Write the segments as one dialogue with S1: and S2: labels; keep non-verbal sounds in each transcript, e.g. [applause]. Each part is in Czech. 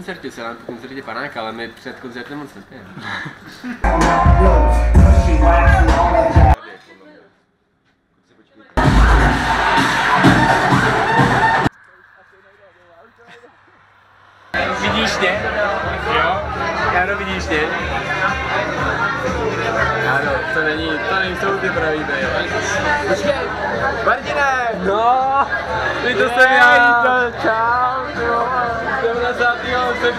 S1: koncertě, se nám po koncertě panáka, ale my před koncertem moc nepijeme.
S2: Vidíš mě? Jo? Ano, vidíš mě? Ano, to není, to nejsou ty pravý brýle. Počkej, Martine! No, ty to jsem já. To, čau.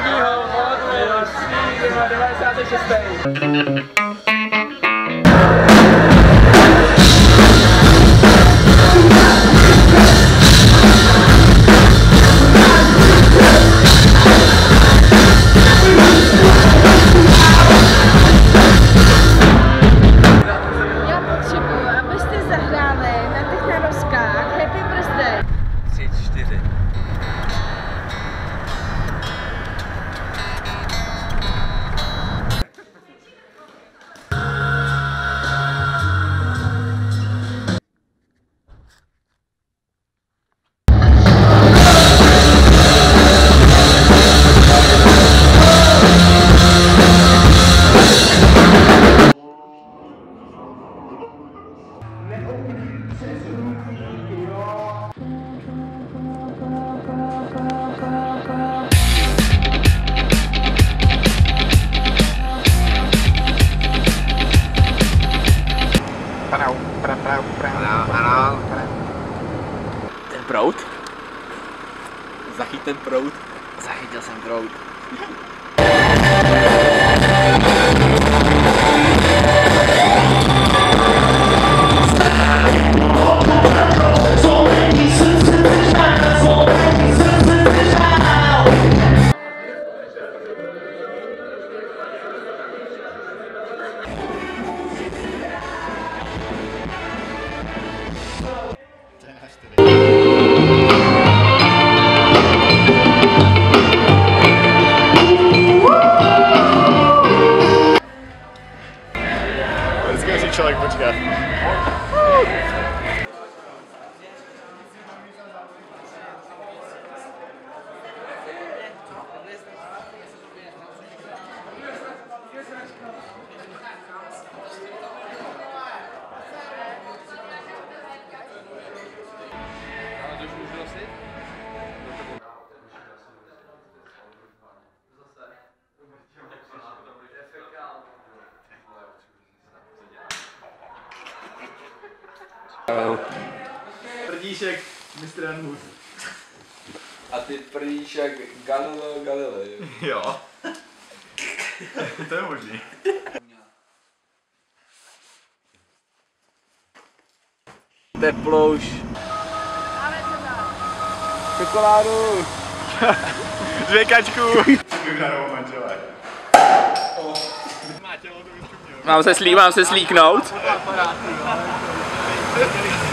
S3: Michał Modły, Rocznik, Maryla
S2: Statyś jest Ten prout? Zachyt ten prout. Zachytil jsem prout. [laughs]
S4: Prdíšek, Mr. Anmus.
S2: A ty prdíš jak Galileo Galilei.
S4: Jo. to je možný.
S2: Teplouš. Čokoládu.
S4: Vyhranou manželé.
S2: Mám se, slí, mám se slíknout. Thank you.